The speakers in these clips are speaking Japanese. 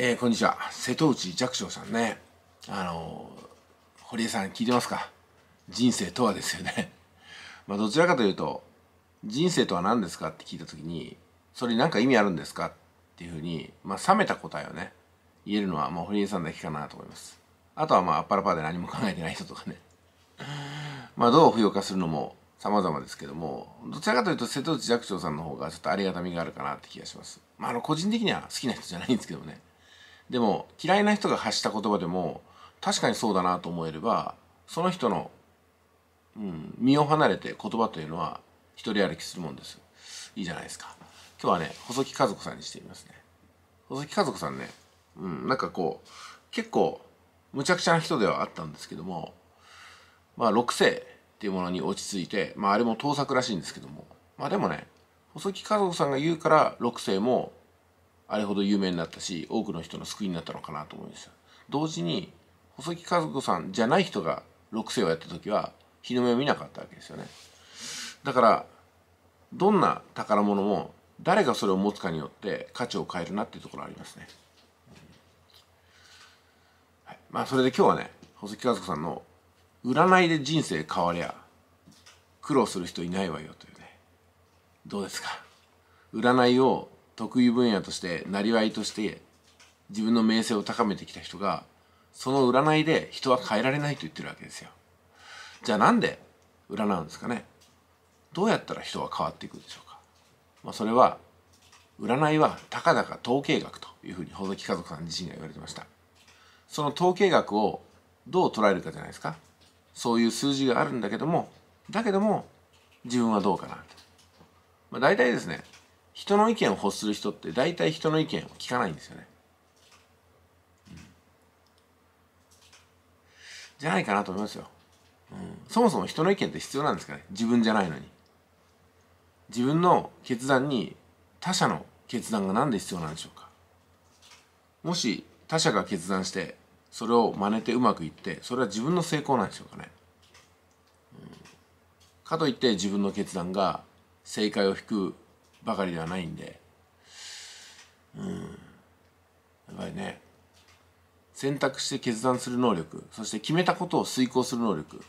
えー、こんにちは。瀬戸内寂聴さんね。あの堀江さん聞いてますか？人生とはですよね。まあどちらかというと人生とは何ですかって聞いた時にそれに何か意味あるんですか？っていうふうにまあ冷めた答えをね言えるのはもう堀江さんだけかなと思います。あとはまああっぱらパーで何も考えてない人とかね。まあどう付与化するのも様々ですけどもどちらかというと瀬戸内寂聴さんの方がちょっとありがたみがあるかなって気がします。まああの個人的には好きな人じゃないんですけどもね。でも嫌いな人が発した言葉でも確かにそうだなと思えればその人の、うん、身を離れて言葉というのは一人歩きするもんです。いいじゃないですか。今日はね細木和子さんにしてみますね。細木和子さんね、うん、なんかこう結構むちゃくちゃな人ではあったんですけどもまあ六世っていうものに落ち着いてまああれも盗作らしいんですけどもまあでもね細木和子さんが言うから六世もあれほど有名になったし多くの人の救いになったのかなと思いました。同時に細木和子さんじゃない人が六世をやった時は日の目を見なかったわけですよね。だからどんな宝物も誰がそれを持つかによって価値を変えるなっていうところありますね、はい、まあそれで今日はね細木和子さんの「占いで人生変わりゃ苦労する人いないわよ」というね。どうですか？占いを得意分野としてなりわいとして自分の名声を高めてきた人がその占いで人は変えられないと言ってるわけですよ。じゃあなんで占うんですかね？どうやったら人は変わっていくんでしょうか、まあ、それは占いはたかだか統計学というふうに細木家族さん自身が言われてました。その統計学をどう捉えるかじゃないですか？そういう数字があるんだけどもだけども自分はどうかなと、まあ、大体ですね人の意見を欲する人って大体人の意見を聞かないんですよね、じゃないかなと思いますよ、うん、そもそも人の意見って必要なんですかね？自分じゃないのに。自分の決断に他者の決断が何で必要なんでしょうか？もし他者が決断してそれを真似てうまくいってそれは自分の成功なんでしょうかね、うん、かといって自分の決断が正解を引くばかりではないんで。うん。やっぱりね選択して決断する能力そして決めたことを遂行する能力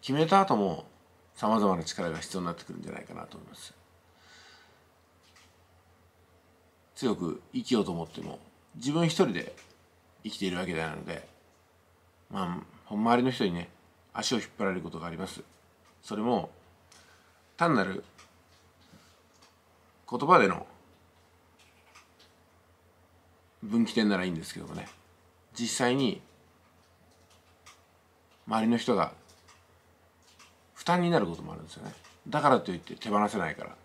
決めた後もさまざまな力が必要になってくるんじゃないかなと思います。強く生きようと思っても自分一人で生きているわけではないのでまあ周りの人にね足を引っ張られることがあります。それも単なる言葉での分岐点ならいいんですけどもね。実際に周りの人が負担になることもあるんですよね。だからといって手放せないから、ま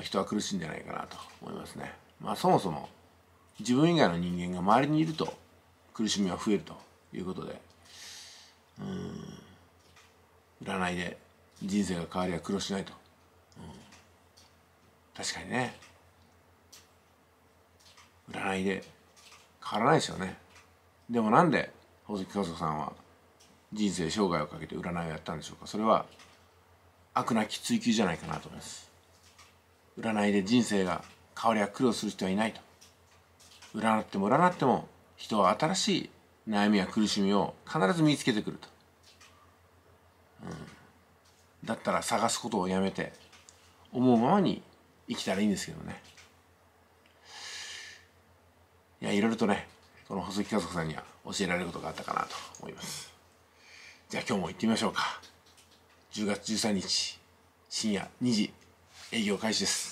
あ、人は苦しいんじゃないかなと思いますね。まあそもそも自分以外の人間が周りにいると苦しみは増えるということでうん占いで人生が変わりは苦労しないと確かにね。占いで。変わらないですよね。でもなんで宝石和子さんは人生生涯をかけて占いをやったんでしょうか。それは悪なき追求じゃないかなと思います。占いで人生が変わりや苦労する人はいないと。占っても占っても人は新しい悩みや苦しみを必ず見つけてくると、うん、だったら探すことをやめて思うままに生きたらいいんですけどね。いやいろいろとねこの細木家族さんには教えられることがあったかなと思います。じゃあ今日も行ってみましょうか。10月13日深夜2時営業開始です。